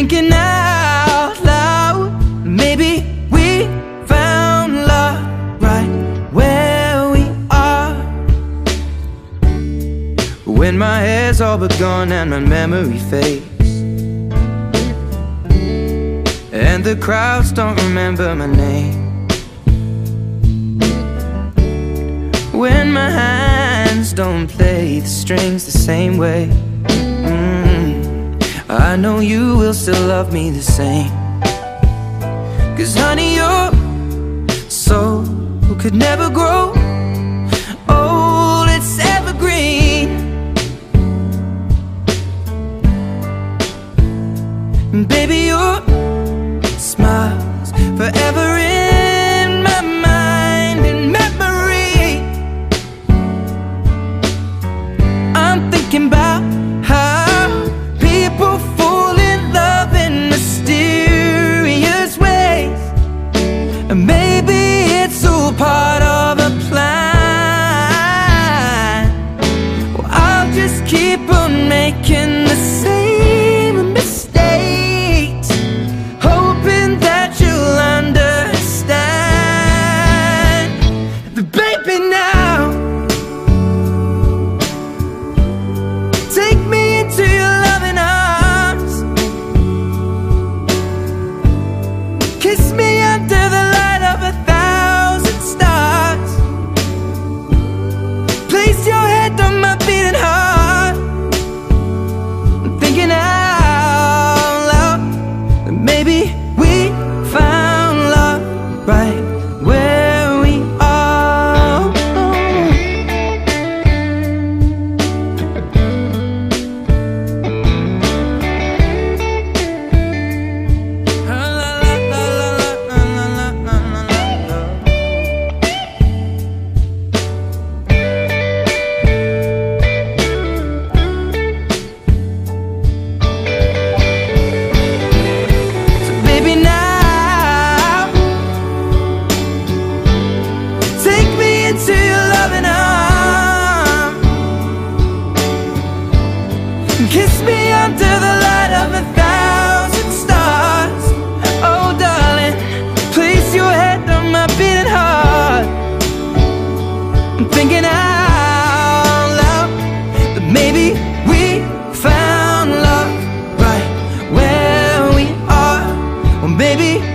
thinking out loud. Maybe we found love right where we are. When my hair's all but gone and my memory fades. And the crowds don't remember my name. When my hands don't play the strings the same way. I know you will still love me the same. Cause honey, your soul could never grow old, it's evergreen. And Baby, your smiles forever just keep on making the same baby.